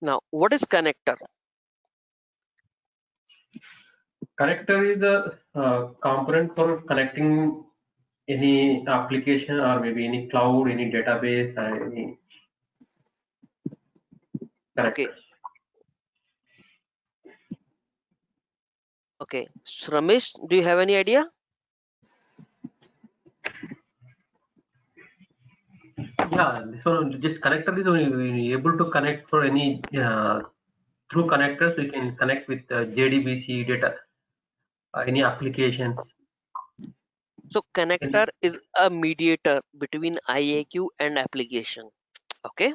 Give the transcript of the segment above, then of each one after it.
Now, what is connector? Connector is a uh, component for connecting any application or maybe any cloud, any database, or any Okay. connectors. Okay, so Ramesh, do you have any idea? Yeah, this one just connector is only able to connect for any uh, through connectors we can connect with uh, JDBC data, uh, any applications. So connector is a mediator between IAQ and application. Okay,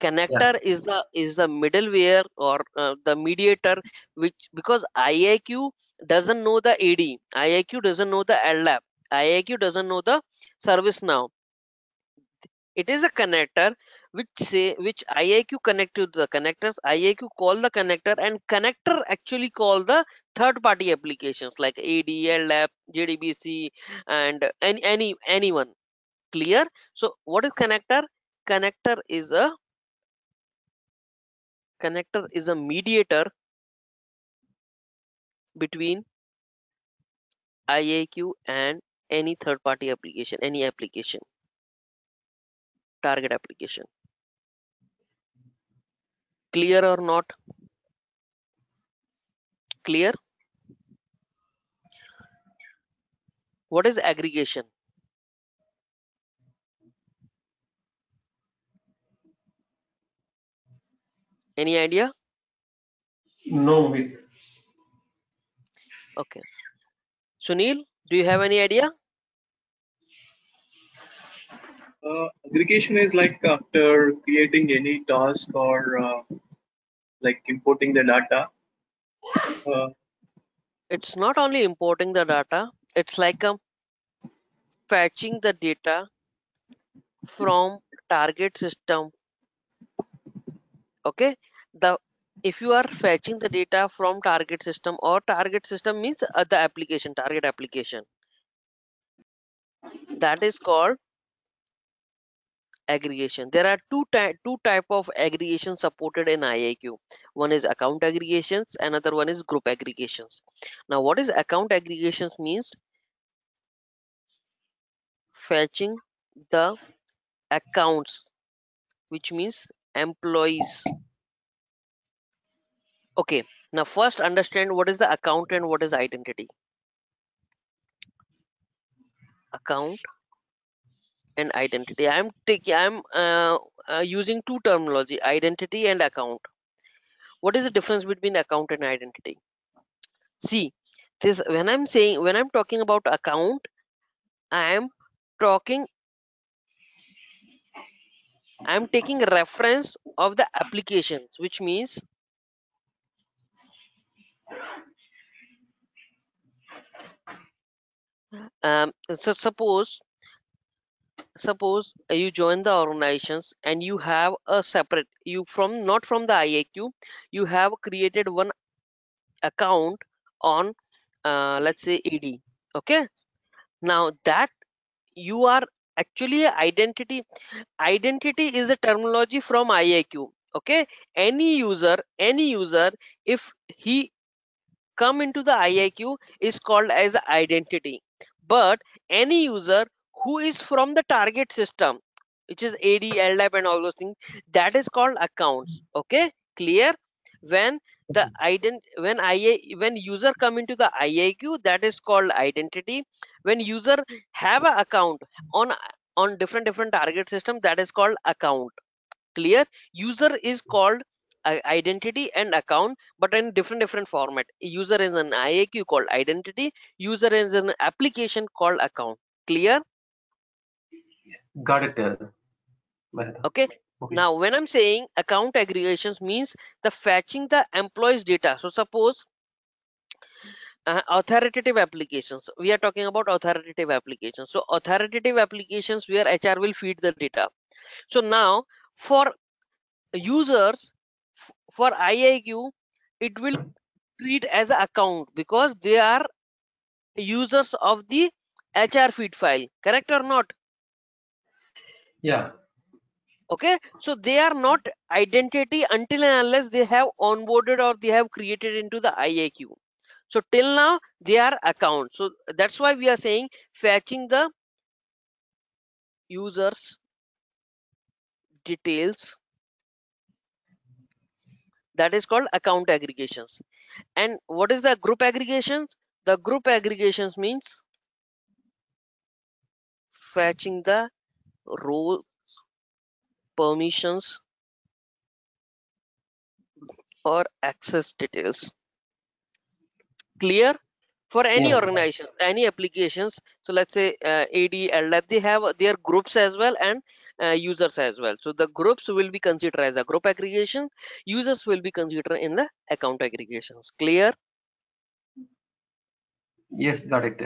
connector is the is the middleware or uh, the mediator which because IAQ doesn't know the AD, IAQ doesn't know the LDAP, IAQ doesn't know the ServiceNow. It is a connector which say which IAQ connect to the connectors, IAQ call the connector, and connector actually call the third party applications like adl LDAP, JDBC, and any any anyone. Clear? So what is connector? Connector is a connector is a mediator between IAQ and any third party application, any application, target application. Clear or not? Clear? What is aggregation? Any idea? No, with Okay. Sunil, do you have any idea? Uh, aggregation is like after creating any task or uh, like importing the data. Uh, It's not only importing the data, it's like um, fetching the data from target system. Okay, the if you are fetching the data from target system or target system means uh, the application target application that is called aggregation. There are two type two type of aggregation supported in iaq one is account aggregations another one is group aggregations. Now what is account aggregations means? Fetching the accounts which means employees. Okay now first understand what is the account and what is identity. Account and identity. I'm taking i'm uh, uh, using two terminology identity and account. What is the difference between account and identity? See this when i'm saying when i'm talking about account i am talking i'm taking reference of the applications which means um so suppose suppose uh, you join the organizations and you have a separate you from not from the iaq you have created one account on uh, let's say ad okay? Now that you are actually identity identity is a terminology from iaq okay? Any user any user if he come into the iaq is called as identity. But any user who is from the target system which is ad ldap and all those things that is called accounts mm-hmm. okay? Clear? When the mm-hmm. ident when ia when user come into the iaq that is called identity. When user have an account on on different different target system that is called account. Clear? User is called identity and account but in different different format. User is an iaq called identity. User is an application called account. Clear got it. Uh, okay. Okay. now when i'm saying account aggregations means the fetching the employees data. So suppose uh, authoritative applications. We are talking about authoritative applications. So authoritative applications where hr will feed the data. So now for users for iaq it will treat as an account because they are users of the hr feed file. Correct or not Yeah, okay? So they are not identity until and unless they have onboarded or they have created into the IAQ so till now they are accounts so that's why we are saying fetching the users details. That is called account aggregations. And what is the group aggregations? The group aggregations means fetching the role permissions or access details. Clear? For any Yeah. organization any applications so let's say uh, ad ldap they have their groups as well and uh, users as well. So the groups will be considered as a group aggregation users will be considered in the account aggregations. Clear? Yes, got it.